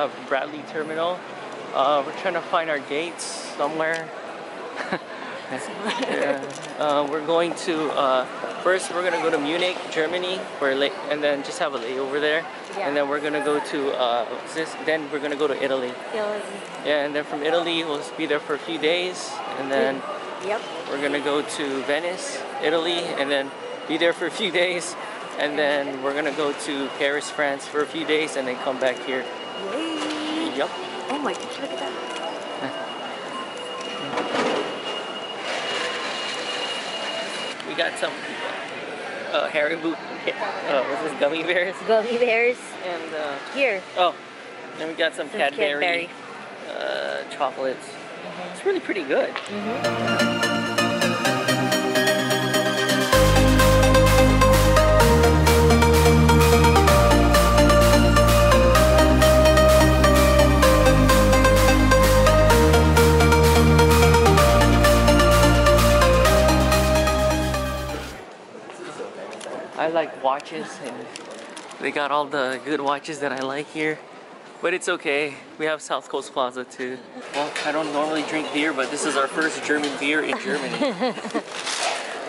uh, Bradley Terminal. Uh, we're trying to find our gates somewhere. yeah. uh, we're going to uh, first we're gonna go to Munich, Germany, where late, and then just have a layover there, Yeah. and then we're gonna go to uh, this? Then we're gonna go to Italy. Italy. Yeah, and then from Italy we'll be there for a few days, and then Yep. we're gonna go to Venice, Italy, and then be there for a few days, and then we're gonna go to Paris, France for a few days, and then come back here. Yup. Oh my gosh, look at that. We got some uh, Haribo, uh, what's this, gummy bears, Gummy bears. and uh, Here. oh, then we got some Some Cadbury, Cadbury. Uh, chocolates. It's really pretty good. I like watches and they got all the good watches that I like here. But it's okay. We have South Coast Plaza too. Well, I don't normally drink beer, but this is our first German beer in Germany.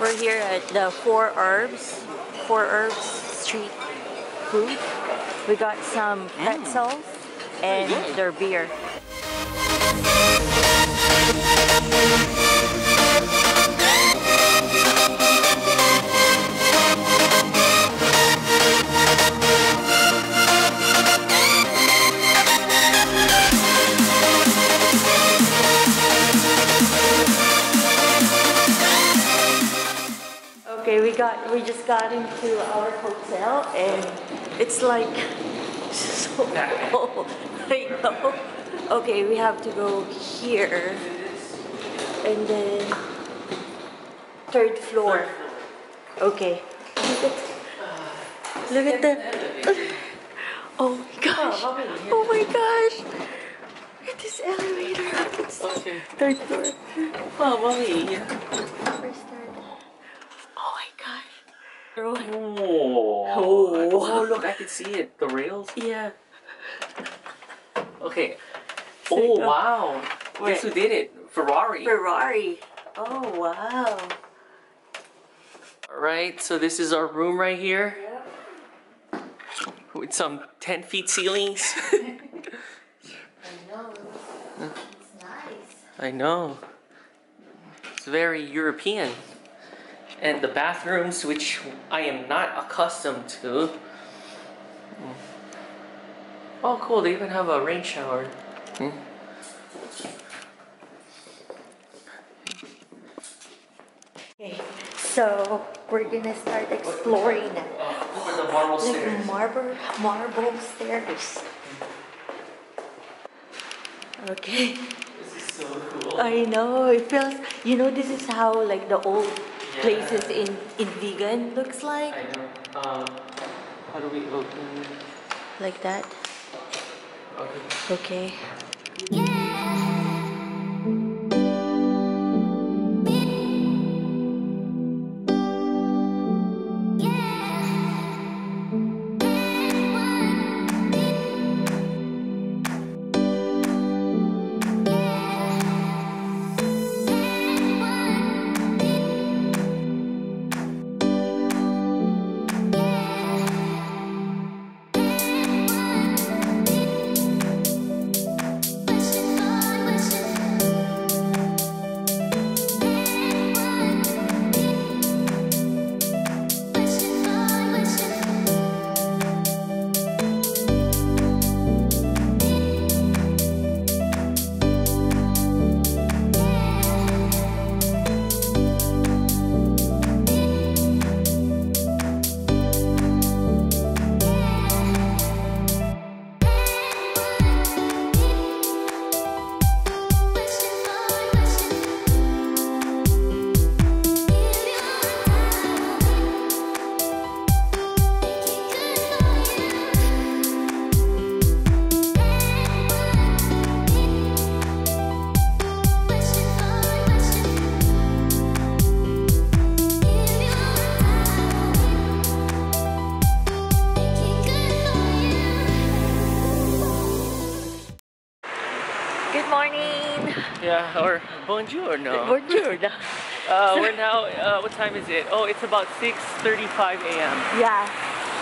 We're here at the Four Herbs, Four Herbs Street Food. We got some mm. pretzels and their beer. Got we just got into our hotel and it's like so cold. I know. Okay, we have to go here and then third floor. Okay. Look at, look at the. Oh my gosh! Oh my gosh! Look at this elevator. It's third floor. Oh, mommy. First. Oh my gosh! Oh. Oh. oh, look, I can see it. The rails. Yeah. Okay. So Oh, go- wow. Guess who did it? Ferrari. Ferrari. Oh wow. All right, so this is our room right here with some 10 feet ceilings. I know. It's nice. I know. It's very European. And the bathrooms, which I am not accustomed to. Oh, cool. They even have a rain shower. Hmm. Okay, so we're gonna start exploring now. Look at the marble Like stairs. marble, marble stairs. Okay, This is so cool. I know. It feels. You know, this is how like the old places in in vegan looks like, I know. Um, how do we open? like that. Okay. Okay. Or bonjour, Uh, we're now, uh, what time is it? Oh, it's about 6.35 a.m. yeah.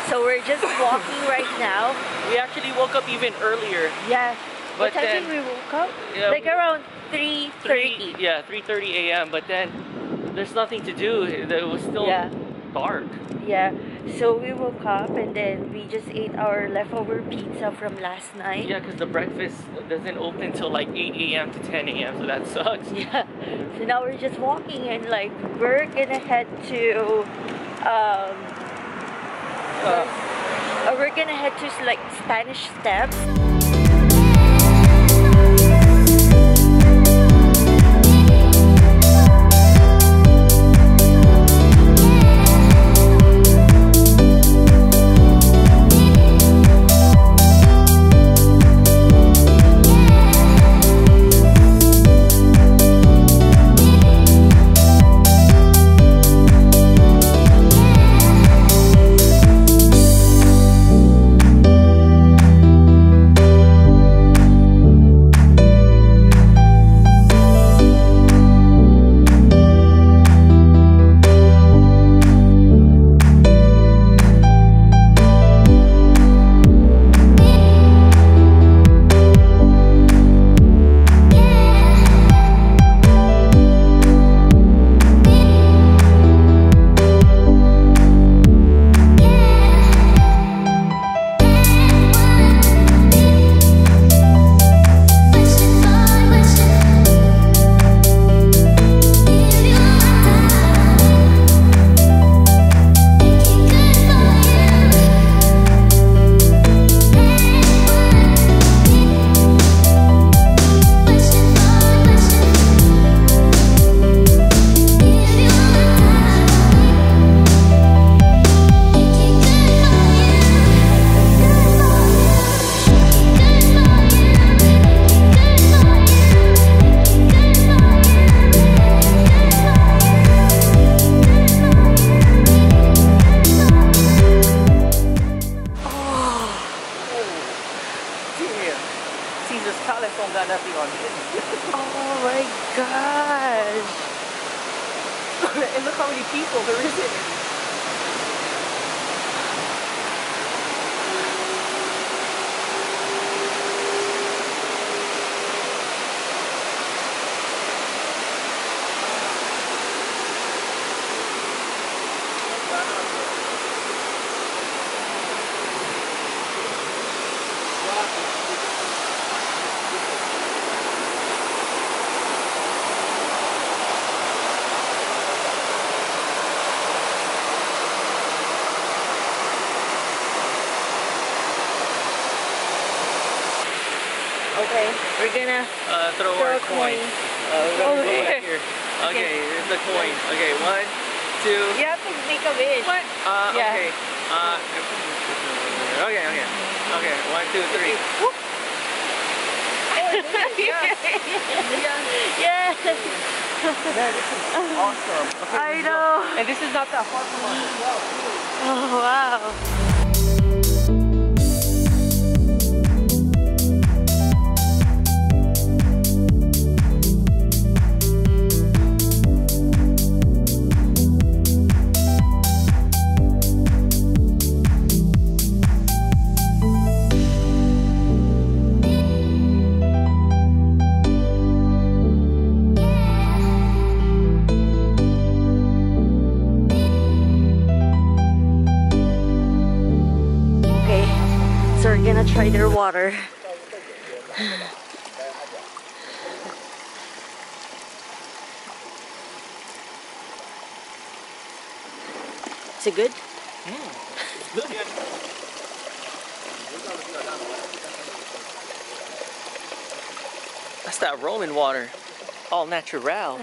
So we're just walking right now. We actually woke up even earlier. Yeah. what But time then- did we woke up? Yeah, like we- around 3.30. 3, yeah, 3.30 a.m. But then there's nothing to do. It was still Yeah. dark. Yeah. So we woke up and then we just ate our leftover pizza from last night. Yeah, because the breakfast doesn't open till like 8 a.m. to 10 a.m. So that sucks. Yeah. So now we're just walking and like we're gonna head to um Uh, uh, we're gonna head to like Spanish Steps. Okay, we're gonna Uh, throw, throw our a coin. coin. Uh, we're gonna Over go back here. here. Okay, there's the coin. Okay, one, two. You have to make a wish. What? Uh, Yeah. okay. Uh, okay, okay. Okay, one, two, three. Whoop. yes. Man, this is awesome. Okay, I let's go. know. And this is not that far from us. Oh wow. Try their water. Is it good? That's that Roman water. All natural.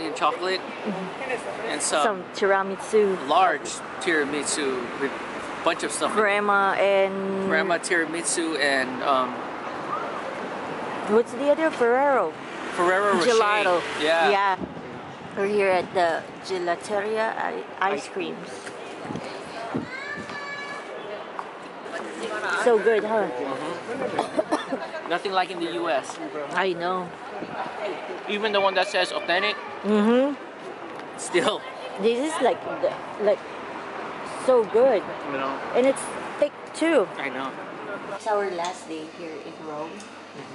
Italian chocolate, and some, Some tiramisu, large tiramisu with a bunch of stuff. grandma, and Grandma tiramisu and um, what's the other Ferrero? Ferrero Rocher. Gelato. Yeah. Yeah. We're here at the Gelateria I- Ice Ice- Creams. So good, huh? Nothing like in the U.S. I know. Even the one that says authentic, Mhm. still, This is like like so good, you know. and it's thick too. I know. It's our last day here in Rome,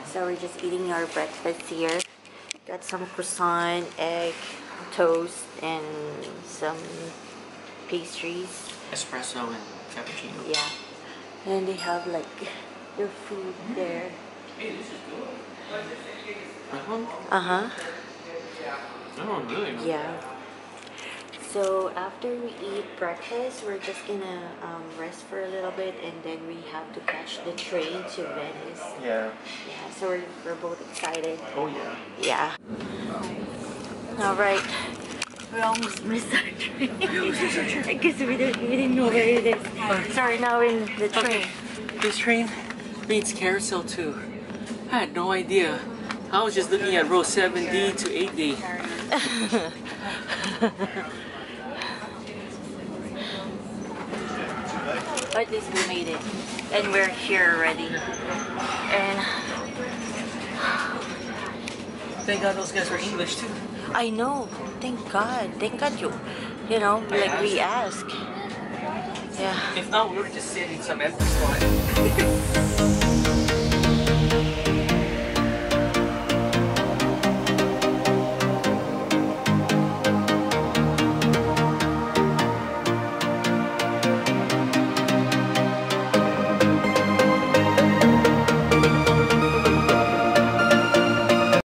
so we're just eating our breakfast here. Got some croissant, egg, toast, and some pastries. Espresso and cappuccino. Yeah, and they have like their food there. Uh huh. Oh, really? Yeah. So after we eat breakfast, we're just gonna um, rest for a little bit, and then we have to catch the train to Venice. Yeah. Yeah, so we're, we're both excited. Oh, yeah. Yeah. All right. We almost missed our train. I guess we didn't, we didn't know where it is. Sorry, now we're in the train. This train means carousel too. I had no idea. I was just looking at row 7D to 8D. At least we made it. And we're here already. And Thank God those guys were English too. I know. Thank God. Thank God you. You know, like we ask. Yeah. If not, we were just sitting some empty spot.